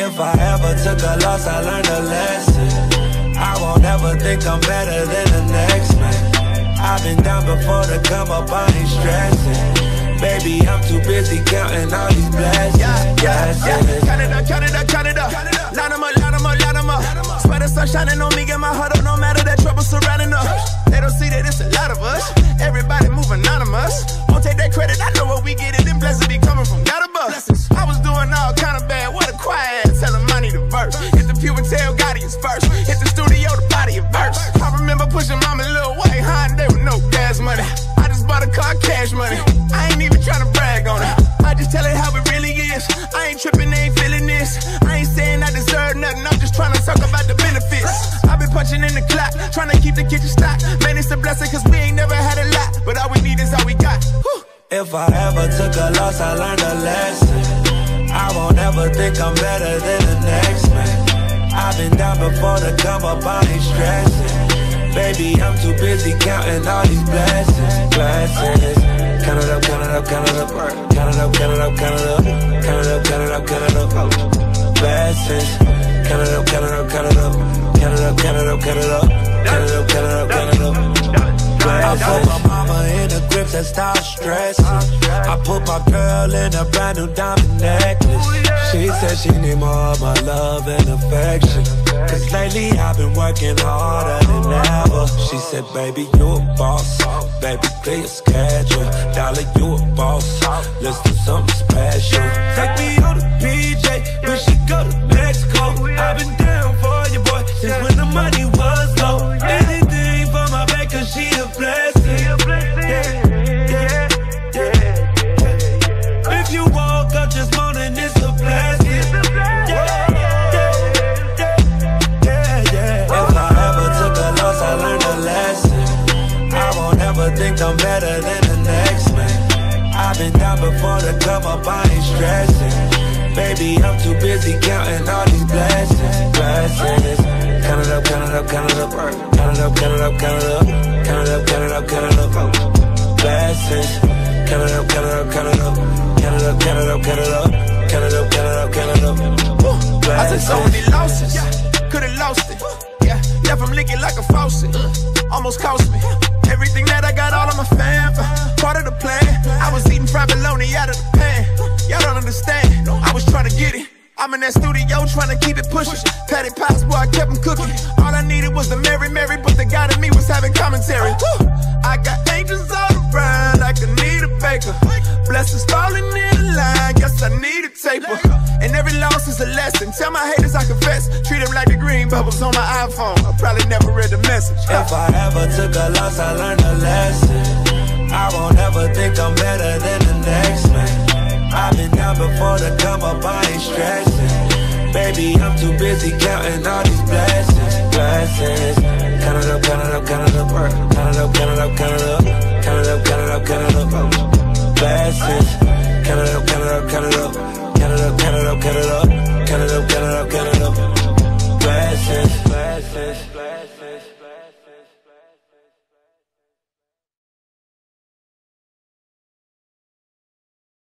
If I ever took a loss, I learned a lesson. I won't ever think I'm better than the next man. I've been down before to come up, I ain't stressing. Baby, I'm too busy counting all these blessings. Yeah, yeah, yeah. Count it up, count it up, count up. Line them up, line them up, line them up. Swear the sun shining on me, get my heart up, no matter that trouble surrounding us. They don't see that it's a lot of us. Everybody move anonymous. Won't take that credit, I know what we get it. Them blessings be quiet. Tell them I need a verse. Hit the pew and tell Gotti is first. Hit the studio to body a verse. I remember pushing mama little white Honda with no gas money. I just bought a car, cash money. I ain't even trying to brag on it. I just tell it how it really is. I ain't tripping, they ain't feeling this. I ain't saying I deserve nothing, I'm just trying to talk about the benefits. I've been punching in the clock, trying to keep the kitchen stocked. Man, it's a blessing, cause we ain't never had a lot. But all we need is all we got. Whew. If I ever took a loss, I learned a lesson. I won't ever think I'm better than the next man. I've been down before to come up, I ain't stressing. Baby, I'm too busy counting all these blessings, blessings. Count it up, count it up, count it up. Count it up, count it up, count it up. Count it up, count it up, count it up. Blessings. Count it up, count it up, count it up. Count it up, count it up, count it up. Count it up, count it up, count it up. The stop stressing. I put my girl in a brand new diamond necklace. She said she need more of my love and affection. Cause lately I've been working harder than ever. She said, baby, you a boss. Baby, clear your schedule. Dolla, you a boss. Let's do something special. Take me on the think I'm better than the next man. I've been down before to come up, I ain't stressing. Baby, I'm too busy counting all these blessings, blessings. Count it up, count it up, count it up. Count it up, count it up, count it up. Count it up, count it up, count it up. Blessings. Count it up, count it up, count it up. Count it up, count it up, count it up. Count it up, count it up, count it up. I took so many losses, could've lost it. Yeah, left him leaking like a faucet. Almost cost me everything that I got, all of my fam. Part of the plan. I was eating fried bologna out of the pan. Y'all don't understand. I was trying to get it. I'm in that studio trying to keep it pushing. Patty pies, boy, I kept them cooking. All I needed was the Mary Mary, but the God in me was having commentary. I got angels all around, I need a baker. Blessings falling in a lesson. Tell my haters I confess. Treat them like the green bubbles on my iPhone. I probably never read the message. If I ever took a loss, I learned a lesson. I won't ever think I'm better than the next man. I've been down before to come up, I ain't stressing. Baby, I'm too busy counting all these blessings, blessings. Count it up, count it up, count it up. Uh, count it up, count it up, count it up. Count it up, count it up, count it up. Uh, blessings. Count it up, message.